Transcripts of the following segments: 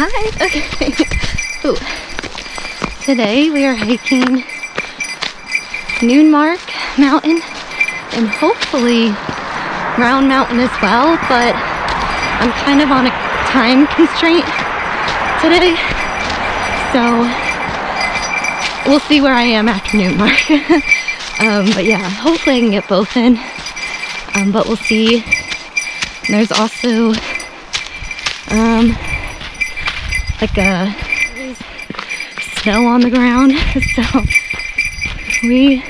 Hi. Okay. Ooh. Today we are hiking Noonmark Mountain and hopefully Round Mountain as well, but I'm kind of on a time constraint today. So we'll see where I am after Noonmark. um, but yeah, hopefully I can get both in. Um, but we'll see. And there's also um, like a snow on the ground. So we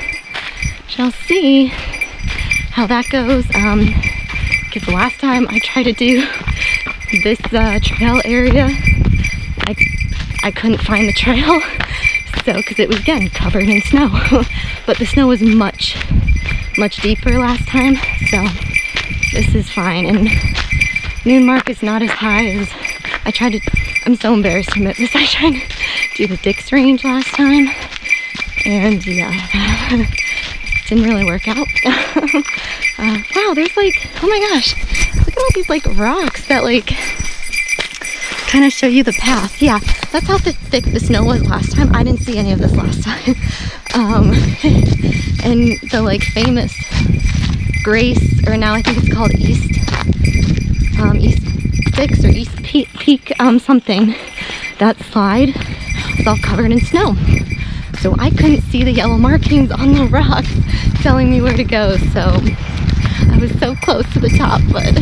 shall see how that goes. Um, because the last time I tried to do this uh, trail area, I I couldn't find the trail. So, because it was again covered in snow, but the snow was much, much deeper last time. So this is fine. And Noonmark is not as high as I tried to. I'm so embarrassed to admit this. I tried to do the Dix Range last time, and yeah, didn't really work out. uh, wow, there's like, oh my gosh, look at all these like rocks that like kind of show you the path. Yeah, that's how thick the snow was last time. I didn't see any of this last time. Um, and the like famous Grace, or now I think it's called East, um, East Dix or East Peak, Peak um, something, that slide was all covered in snow. So I couldn't see the yellow markings on the rocks telling me where to go. So I was so close to the top, but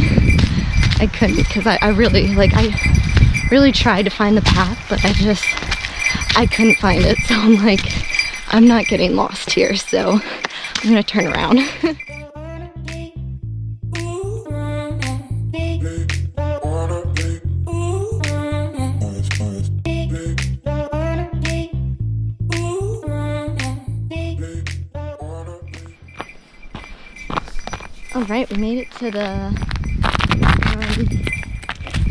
I couldn't because I, I really, like, I really tried to find the path, but I just, I couldn't find it. So I'm like, I'm not getting lost here. So I'm gonna turn around. All right, we made it to the um,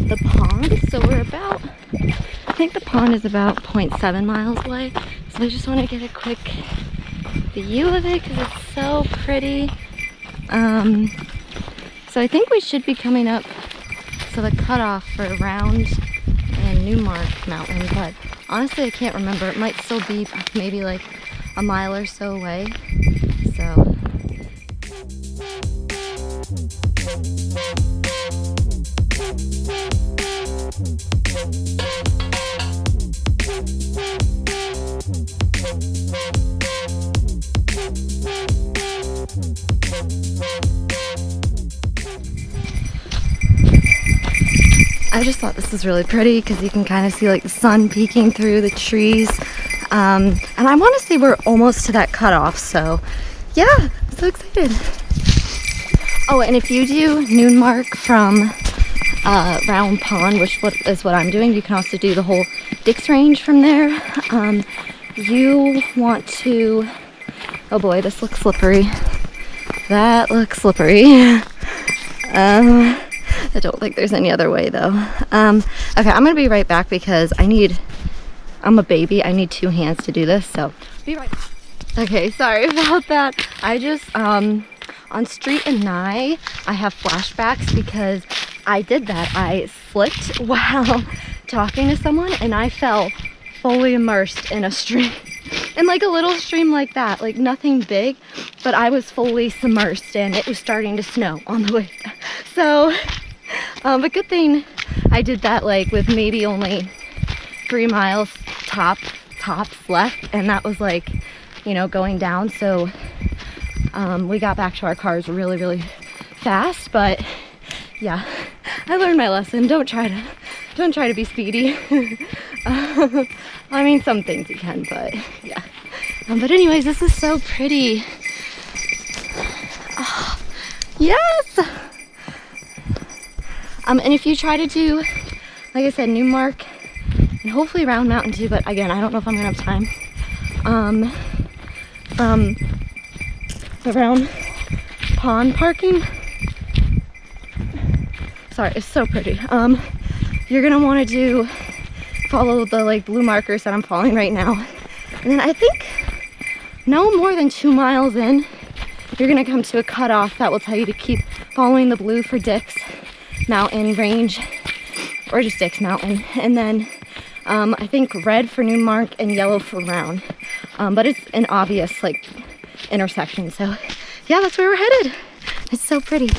the pond. So we're about, I think the pond is about 0.7 miles away. So I just want to get a quick view of it because it's so pretty. Um, so I think we should be coming up to the cutoff for Round and Noonmark Mountain, but honestly I can't remember. It might still be maybe like a mile or so away. I just thought this was really pretty because you can kind of see like the sun peeking through the trees. Um, and I want to say we're almost to that cutoff, so yeah, I'm so excited. Oh, and if you do Noonmark from uh, Round Pond, which is what I'm doing, you can also do the whole Dix Range from there. Um, you want to, oh boy, this looks slippery. That looks slippery. um, I don't think there's any other way though. Um, okay, I'm gonna be right back because I need, I'm a baby, I need two hands to do this, so be right back. Okay, sorry about that. I just, um, on Street and Nye, I have flashbacks because I did that. I slipped while talking to someone and I fell fully immersed in a stream. In like a little stream like that, like nothing big, but I was fully submersed and it was starting to snow on the way. So um, but good thing I did that like with maybe only three miles top tops left and that was like you know going down. So um, we got back to our cars really really fast but yeah I learned my lesson. Don't try to don't try to be speedy. Uh, I mean some things you can but yeah. Um, but anyways this is so pretty. Oh, yes um, and if you try to do, like I said, Noonmark and hopefully Round Mountain too, but again, I don't know if I'm gonna have time. Um, from around pond parking. Sorry, it's so pretty. Um, you're gonna wanna do, follow the like blue markers that I'm following right now. And then I think no more than two miles in, you're gonna come to a cutoff that will tell you to keep following the blue for Dix Mountain Range or just Dix Mountain. And then um, I think red for Noonmark and yellow for Round. Um, but it's an obvious like intersection. So yeah, that's where we're headed. It's so pretty.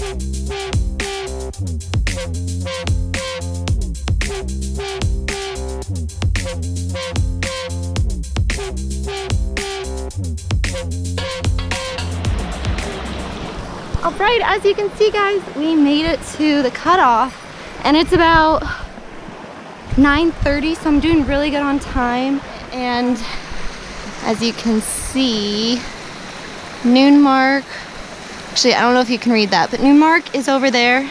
All right, as you can see guys, we made it to the cutoff and it's about 9.30, so I'm doing really good on time. And as you can see, Noonmark, actually I don't know if you can read that, but Noonmark is over there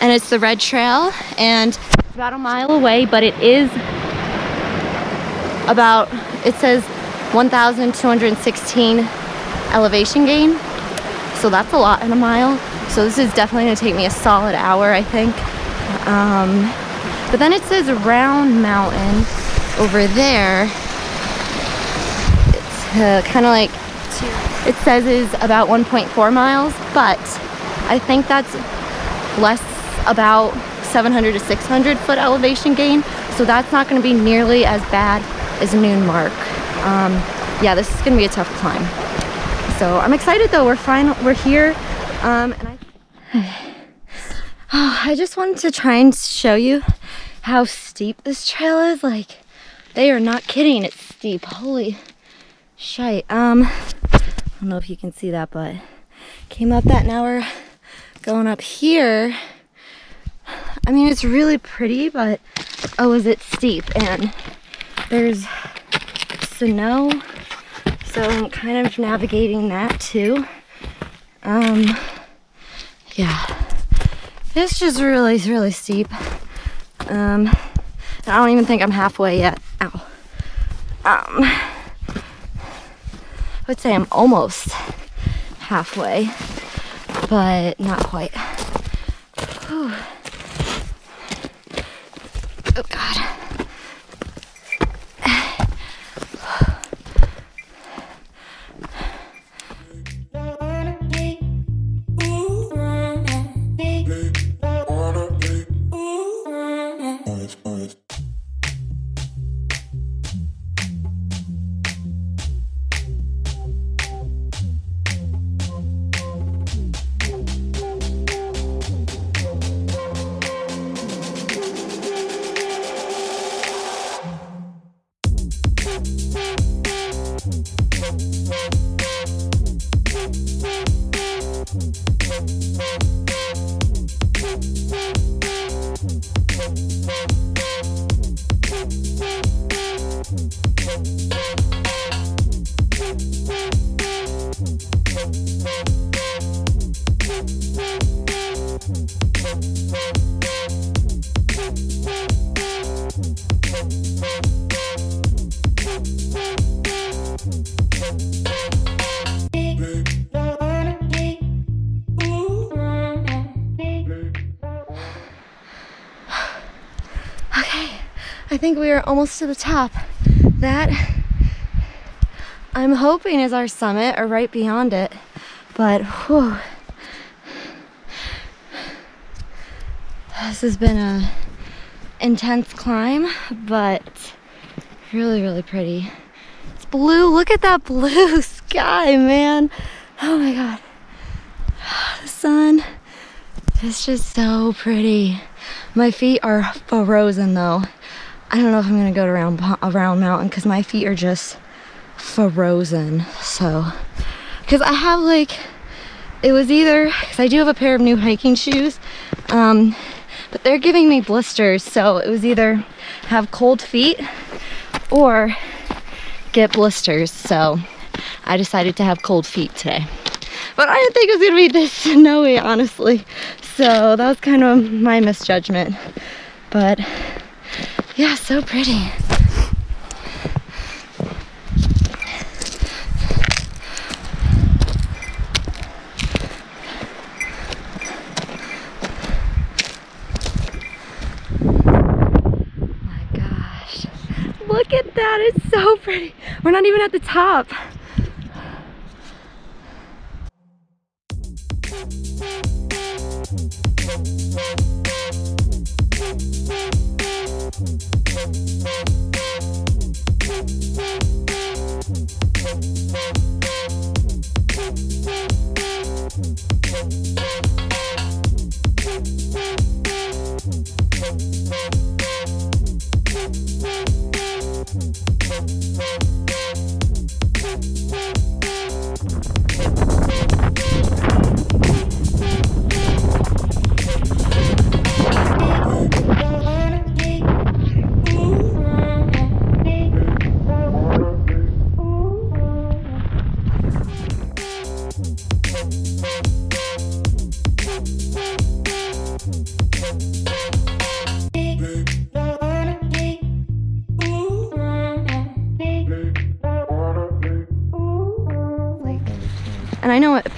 and it's the red trail and it's about a mile away, but it is about, it says 1,216 elevation gain. So that's a lot in a mile. So this is definitely gonna take me a solid hour, I think. Um, but then it says Round Mountain over there. It's uh, kind of like, it says is about 1.4 miles, but I think that's less about 700 to 600 foot elevation gain. So that's not gonna be nearly as bad as Noonmark. Um, yeah, this is gonna be a tough climb. So I'm excited though, we're fine, we're here. Um, and I, oh, I just wanted to try and show you how steep this trail is. Like, they are not kidding, it's steep, holy shite. Um, don't know if you can see that, but came up that now we're going up here. I mean, it's really pretty, but oh, is it steep? And there's snow so I'm kind of navigating that too. Um, yeah, it's just really, really steep. Um, I don't even think I'm halfway yet. Ow. Um, I would say I'm almost halfway, but not quite. Whew. Oh God. Think we are almost to the top. That I'm hoping is our summit or right beyond it. But whew, this has been a intense climb, but really, really pretty. It's blue. Look at that blue sky, man. Oh my God. The sun is just so pretty. My feet are frozen though. I don't know if I'm gonna go around around mountain because my feet are just frozen. So, because I have like, it was either because I do have a pair of new hiking shoes, um, but they're giving me blisters. So it was either have cold feet or get blisters. So I decided to have cold feet today. But I didn't think it was gonna be this snowy, honestly. So that was kind of my misjudgment. But yeah, so pretty. Look at that, it's so pretty. We're not even at the top.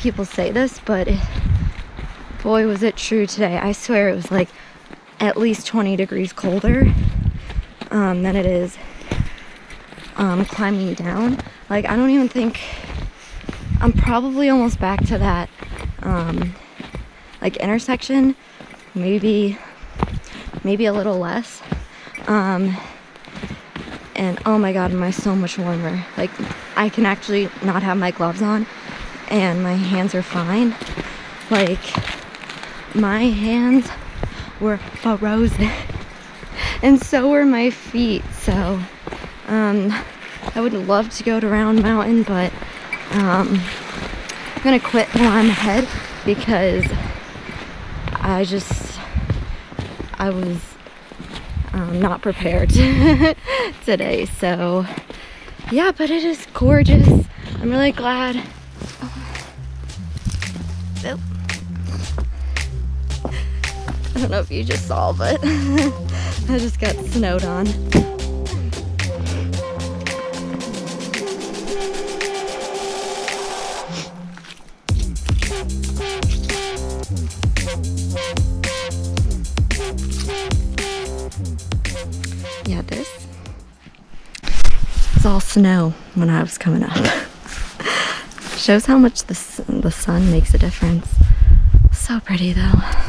People say this, but boy, was it true today. I swear it was like at least 20 degrees colder um, than it is um, climbing down. Like, I don't even think I'm probably almost back to that um, like intersection, maybe maybe a little less. Um, and oh my god, am I so much warmer? Like, I can actually not have my gloves on and my hands are fine. Like, my hands were frozen, and so were my feet. So, um, I would love to go to Round Mountain, but um, I'm gonna quit while I'm ahead because I just I was um, not prepared today. So, yeah, but it is gorgeous. I'm really glad I don't know if you just saw, but I just got snowed on. Yeah, this was all snow when I was coming up. Shows how much the, the sun makes a difference. So pretty though.